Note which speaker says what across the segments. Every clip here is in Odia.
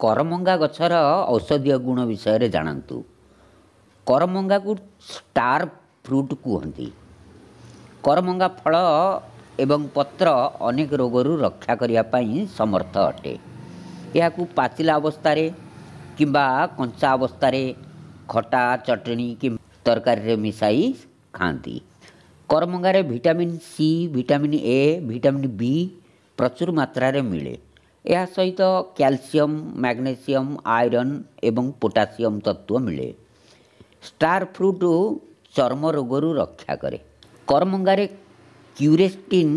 Speaker 1: କରମଙ୍ଗା ଗଛର ଔଷଧୀୟ ଗୁଣ ବିଷୟରେ ଜାଣନ୍ତୁ। କରମଙ୍ଗାକୁ ଷ୍ଟାର ଫ୍ରୁଟ୍ କୁହନ୍ତି। କରମଙ୍ଗା ଫଳ ଏବଂ ପତ୍ର ଅନେକ ରୋଗରୁ ରକ୍ଷା କରିବା ପାଇଁ ସମର୍ଥ ଅଟେ। ଏହାକୁ ପାଚିଲା ଅବସ୍ଥାରେ କିମ୍ବା କଞ୍ଚା ଅବସ୍ଥାରେ ଖଟା ଚଟଣି କିମ୍ବା ତରକାରୀରେ ମିଶାଇ ଖାଆନ୍ତି। କରମଙ୍ଗାରେ vitamin C vitamin A vitamin B ପ୍ରଚୁର ମାତ୍ରାରେ ମିଳେ। ଏହା ସହିତ କ୍ୟାଲସିୟମ୍ ମ୍ୟାଗ୍ନେସିୟମ୍ ଆଇରନ୍ ଏବଂ ପୋଟାସିୟମ୍ ତତ୍ତ୍ୱ ମିଳେ। ଷ୍ଟାର ଫ୍ରୁଟ୍ ଚର୍ମ ରୋଗରୁ ରକ୍ଷା କରେ। କରମଙ୍ଗାରେ କ୍ୟୁରେଷ୍ଟିନ୍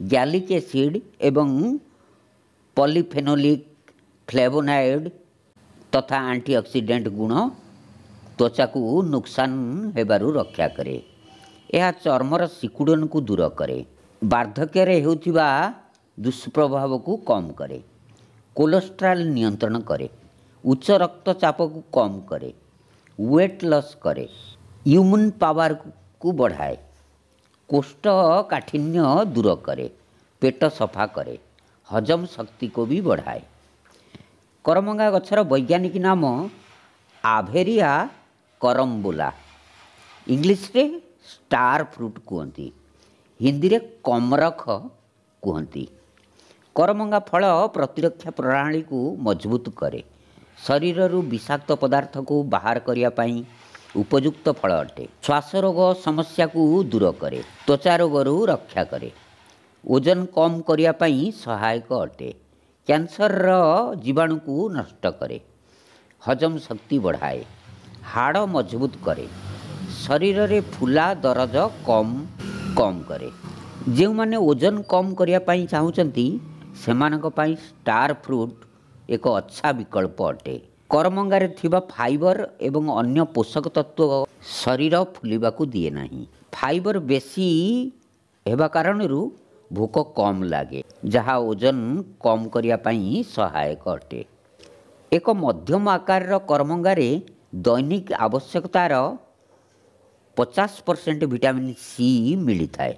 Speaker 1: ଗ୍ୟାଲିକ୍ ଏସିଡ୍ ଏବଂ ପଲିଫେନୋଲିକ୍ ଫ୍ଲେଭୋନାଇଡ୍ ତଥା ଆଣ୍ଟିଅକ୍ସିଡେଣ୍ଟ ଗୁଣ ତ୍ୱଚାକୁ ନୁକସାନ ହେବାରୁ ରକ୍ଷା କରେ। ଏହା ଚର୍ମର ସିକୁଡ଼ନକୁ ଦୂର କରେ। ବାର୍ଦ୍ଧକ୍ୟରେ ହେଉଥିବା ଦୁଷ୍ପ୍ରଭାବକୁ କମ୍ କରେ କୋଲେଷ୍ଟ୍ରଲ୍ ନିୟନ୍ତ୍ରଣ କରେ ଉଚ୍ଚ ରକ୍ତଚାପକୁ କମ୍ କରେ ୱେଟ୍ ଲସ୍ କରେ ଇମ୍ୟୁନ୍ ପାୱାରକୁ ବଢ଼ାଏ କୋଷ୍ଠକାଠିନ୍ୟ ଦୂର କରେ ପେଟ ସଫା କରେ ହଜମ ଶକ୍ତିକୁ ବି ବଢ଼ାଏ। କରମଙ୍ଗା ଗଛର ବୈଜ୍ଞାନିକ ନାମ ଆଭେରିଆ କରମ୍ବୁଲା। ଇଂଲିଶରେ ଷ୍ଟାର ଫ୍ରୁଟ୍ କୁହନ୍ତି ହିନ୍ଦୀରେ କମରଖ କୁହନ୍ତି। କରମଙ୍ଗା ଫଳ ପ୍ରତିରକ୍ଷା ପ୍ରଣାଳୀକୁ ମଜବୁତ କରେ। ଶରୀରରୁ ବିଷାକ୍ତ ପଦାର୍ଥକୁ ବାହାର କରିବା ପାଇଁ ଉପଯୁକ୍ତ ଫଳ ଅଟେ। ଶ୍ୱାସରୋଗ ସମସ୍ୟାକୁ ଦୂର କରେ ତ୍ୱଚା ରୋଗରୁ ରକ୍ଷା କରେ। ଓଜନ କମ୍ କରିବା ପାଇଁ ସହାୟକ ଅଟେ। କ୍ୟାନ୍ସରର ଜୀବାଣୁକୁ ନଷ୍ଟ କରେ। ହଜମ ଶକ୍ତି ବଢ଼ାଏ। ହାଡ଼ ମଜବୁତ କରେ। ଶରୀରରେ ଫୁଲା ଦରଜ କମ୍ କମ୍ କରେ। ଯେଉଁମାନେ ଓଜନ କମ୍ କରିବା ପାଇଁ ଚାହୁଁଛନ୍ତି ସେମାନଙ୍କ ପାଇଁ ଷ୍ଟାର ଫ୍ରୁଟ୍ ଏକ ଅଚ୍ଛା ବିକଳ୍ପ ଅଟେ। କରମଙ୍ଗାରେ ଥିବା ଫାଇବର ଏବଂ ଅନ୍ୟ ପୋଷକ ତତ୍ତ୍ୱ ଶରୀର ଫୁଲିବାକୁ ଦିଏ ନାହିଁ। ଫାଇବର ବେଶୀ ହେବା କାରଣରୁ ଭୋକ କମ୍ ଲାଗେ ଯାହା ଓଜନ କମ୍ କରିବା ପାଇଁ ସହାୟକ ଅଟେ। ଏକ ମଧ୍ୟମ ଆକାରର କରମଙ୍ଗାରେ ଦୈନିକ ଆବଶ୍ୟକତାର ପଚାଶ ପରସେଣ୍ଟ ଭିଟାମିନ୍ ସି ମିଳିଥାଏ।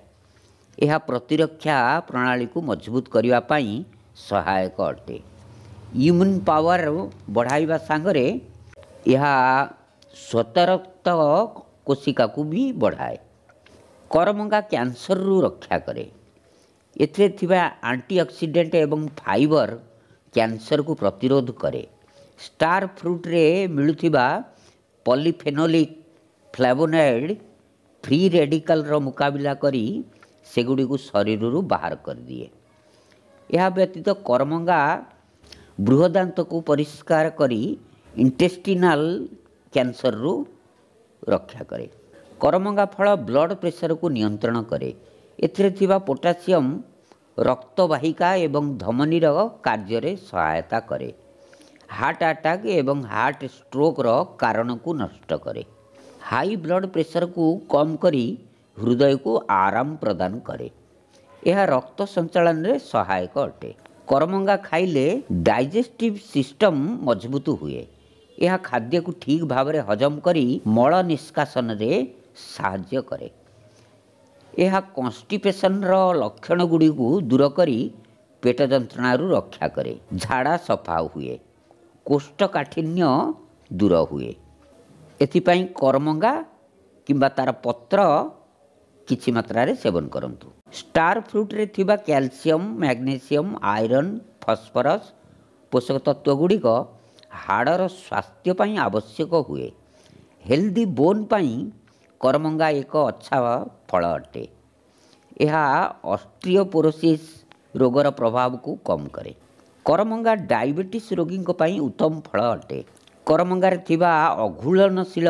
Speaker 1: ଏହା ପ୍ରତିରକ୍ଷା ପ୍ରଣାଳୀକୁ ମଜବୁତ କରିବା ପାଇଁ ସହାୟକ ଅଟେ। ଇମ୍ୟୁନ୍ ପାୱାର ବଢ଼ାଇବା ସାଙ୍ଗରେ ଏହା ସ୍ୱତରକ୍ତ କୋଶିକାକୁ ବି ବଢ଼ାଏ। କରମଙ୍ଗା କ୍ୟାନ୍ସରରୁ ରକ୍ଷା କରେ। ଏଥିରେ ଥିବା ଆଣ୍ଟିଅକ୍ସିଡେଣ୍ଟ ଏବଂ ଫାଇବର କ୍ୟାନ୍ସରକୁ ପ୍ରତିରୋଧ କରେ। ଷ୍ଟାର ଫ୍ରୁଟ୍ରେ ମିଳୁଥିବା ପଲିଫେନୋଲିକ୍ ଫ୍ଲାଭୋନଏଡ଼୍ ଫ୍ରି ରେଡ଼ିକାଲର ମୁକାବିଲା କରି ସେଗୁଡ଼ିକୁ ଶରୀରରୁ ବାହାର କରିଦିଏ। ଏହା ବ୍ୟତୀତ କରମଙ୍ଗା ବୃହଦାନ୍ତକୁ ପରିଷ୍କାର କରି ଇଣ୍ଟେଷ୍ଟିନାଲ କ୍ୟାନ୍ସରରୁ ରକ୍ଷା କରେ। କରମଙ୍ଗା ଫଳ ବ୍ଲଡ଼ ପ୍ରେସରକୁ ନିୟନ୍ତ୍ରଣ କରେ। ଏଥିରେ ଥିବା ପୋଟାସିୟମ୍ ରକ୍ତବାହିକା ଏବଂ ଧମନୀର କାର୍ଯ୍ୟରେ ସହାୟତା କରେ। ହାର୍ଟ ଆଟାକ୍ ଏବଂ ହାର୍ଟ ଷ୍ଟ୍ରୋକ୍ର କାରଣକୁ ନଷ୍ଟ କରେ। ହାଇ ବ୍ଲଡ଼ ପ୍ରେସରକୁ କମ୍ କରି ହୃଦୟକୁ ଆରାମ ପ୍ରଦାନ କରେ। ଏହା ରକ୍ତ ସଞ୍ଚାଳନରେ ସହାୟକ ଅଟେ। କରମଙ୍ଗା ଖାଇଲେ ଡାଇଜେଷ୍ଟିଭ୍ ସିଷ୍ଟମ୍ ମଜବୁତ ହୁଏ। ଏହା ଖାଦ୍ୟକୁ ଠିକ୍ ଭାବରେ ହଜମ କରି ମଳ ନିଷ୍କାସନରେ ସାହାଯ୍ୟ କରେ। ଏହା କନଷ୍ଟିପେସନର ଲକ୍ଷଣ ଗୁଡ଼ିକୁ ଦୂର କରି ପେଟ ଯନ୍ତ୍ରଣାରୁ ରକ୍ଷା କରେ। ଝାଡ଼ା ସଫା ହୁଏ। କୋଷ୍ଠକାଠିନ୍ୟ ଦୂର ହୁଏ। ଏଥିପାଇଁ କରମଙ୍ଗା କିମ୍ବା ତା'ର ପତ୍ର କିଛି ମାତ୍ରାରେ ସେବନ କରନ୍ତୁ। ଷ୍ଟାର ଫ୍ରୁଟ୍ରେ ଥିବା କ୍ୟାଲସିୟମ୍ ମ୍ୟାଗ୍ନେସିୟମ୍ ଆଇରନ୍ ଫସ୍ଫରସ୍ ପୋଷକ ତତ୍ତ୍ୱ ଗୁଡ଼ିକ ହାଡ଼ର ସ୍ୱାସ୍ଥ୍ୟ ପାଇଁ ଆବଶ୍ୟକ ହୁଏ। ହେଲ୍ଦି ବୋନ୍ ପାଇଁ କରମଙ୍ଗା ଏକ ଅଚ୍ଛା ଫଳ ଅଟେ। ଏହା ଅଷ୍ଟ୍ରିଓପୋରୋସିସ୍ ରୋଗର ପ୍ରଭାବକୁ କମ୍ କରେ। କରମଙ୍ଗା ଡାଇବେଟିସ୍ ରୋଗୀଙ୍କ ପାଇଁ ଉତ୍ତମ ଫଳ ଅଟେ। କରମଙ୍ଗାରେ ଥିବା ଅଘୁଳନଶୀଳ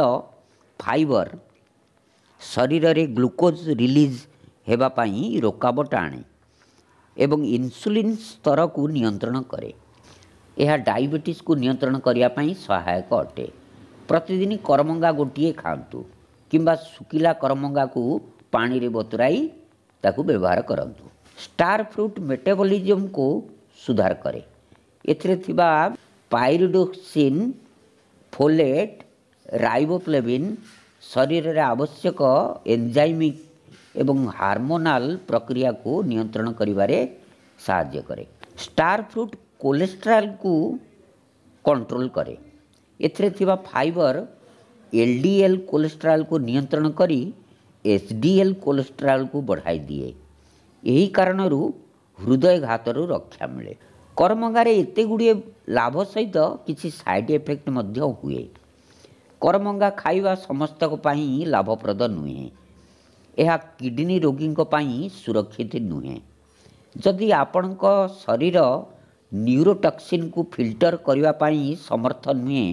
Speaker 1: ଫାଇବର ଶରୀରରେ ଗ୍ଲୁକୋଜ୍ ରିଲିଜ୍ ହେବା ପାଇଁ ରୋକାବଟ ଆଣେ ଏବଂ ଇନ୍ସୁଲିନ୍ ସ୍ତରକୁ ନିୟନ୍ତ୍ରଣ କରେ। ଏହା ଡାଇବେଟିସ୍କୁ ନିୟନ୍ତ୍ରଣ କରିବା ପାଇଁ ସହାୟକ ଅଟେ। ପ୍ରତିଦିନ କରମଙ୍ଗା ଗୋଟିଏ ଖାଆନ୍ତୁ କିମ୍ବା ଶୁଖିଲା କରମଙ୍ଗାକୁ ପାଣିରେ ବତୁରାଇ ତାକୁ ବ୍ୟବହାର କରନ୍ତୁ। ଷ୍ଟାର ଫ୍ରୁଟ୍ ମେଟାବଲିଜମକୁ ସୁଧାର କରେ। ଏଥିରେ ଥିବା ପାଇରିଡୋକ୍ସିନ୍ ଫୋଲେଟ୍ ରାଇବୋଫ୍ଲେଭିନ୍ ଶରୀରରେ ଆବଶ୍ୟକ ଏନ୍ଜାଇମିକ୍ ଏବଂ ହାର୍ମୋନାଲ ପ୍ରକ୍ରିୟାକୁ ନିୟନ୍ତ୍ରଣ କରିବାରେ ସାହାଯ୍ୟ କରେ। ଷ୍ଟାର ଫ୍ରୁଟ୍ କୋଲେଷ୍ଟ୍ରଲକୁ କଣ୍ଟ୍ରୋଲ କରେ। ଏଥିରେ ଥିବା ଫାଇବର ଏଲ୍ ଡି ଏଲ୍ କୋଲେଷ୍ଟ୍ରଲକୁ ନିୟନ୍ତ୍ରଣ କରି ଏଚ୍ ଡି ଏଲ୍ କୋଲେଷ୍ଟ୍ରଲକୁ ବଢ଼ାଇ ଦିଏ। ଏହି କାରଣରୁ ହୃଦୟଘାତରୁ ରକ୍ଷା ମିଳେ। କରମଙ୍ଗାରେ ଏତେ ଗୁଡ଼ିଏ ଲାଭ ସହିତ କିଛି ସାଇଡ଼୍ ଇଫେକ୍ଟ ମଧ୍ୟ ହୁଏ। କରମଙ୍ଗା ଖାଇବା ସମସ୍ତଙ୍କ ପାଇଁ ଲାଭପ୍ରଦ ନୁହେଁ। ଏହା କିଡ଼ନୀ ରୋଗୀଙ୍କ ପାଇଁ ସୁରକ୍ଷିତ ନୁହେଁ। ଯଦି ଆପଣଙ୍କ ଶରୀର ନ୍ୟୁରୋଟକ୍ସିନ୍କୁ ଫିଲ୍ଟର କରିବା ପାଇଁ ସମର୍ଥ ନୁହେଁ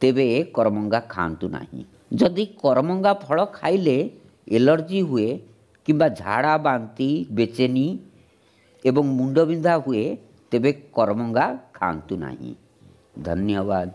Speaker 1: ତେବେ କରମଙ୍ଗା ଖାଆନ୍ତୁ ନାହିଁ। ଯଦି କରମଙ୍ଗା ଫଳ ଖାଇଲେ ଏଲର୍ଜି ହୁଏ କିମ୍ବା ଝାଡ଼ା ବାନ୍ତି ବେଚେନି ଏବଂ ମୁଣ୍ଡବିନ୍ଧା ହୁଏ ତେବେ କରମଙ୍ଗା ଖାଆନ୍ତୁ ନାହିଁ। ଧନ୍ୟବାଦ।